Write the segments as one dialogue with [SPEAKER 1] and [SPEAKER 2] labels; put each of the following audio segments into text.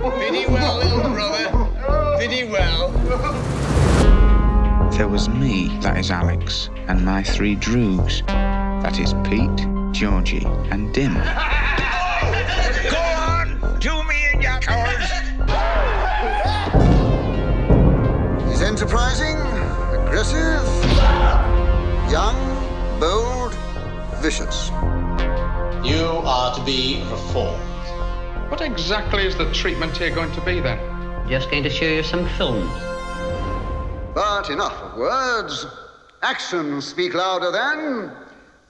[SPEAKER 1] Pretty well, little brother. Pretty well.
[SPEAKER 2] There was me, that is Alex, and my three droogs. That is Pete, Georgie, and Dim.
[SPEAKER 1] Go on, do me and your colours.
[SPEAKER 3] He's enterprising, aggressive, young, bold, vicious.
[SPEAKER 4] You are to be reformed.
[SPEAKER 5] What exactly is the treatment here going to be then?
[SPEAKER 6] Just going to show you some films.
[SPEAKER 3] But enough of words. Actions speak louder than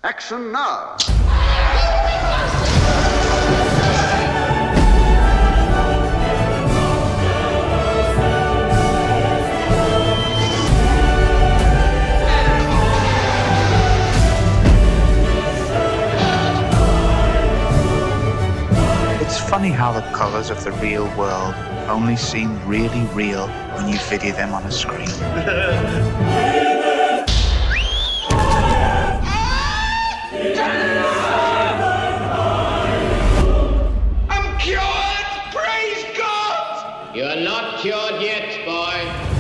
[SPEAKER 3] action now.
[SPEAKER 2] Funny how the colours of the real world only seem really real when you viddy them on a screen.
[SPEAKER 1] I'm cured! Praise God!
[SPEAKER 4] You are not cured yet, boy.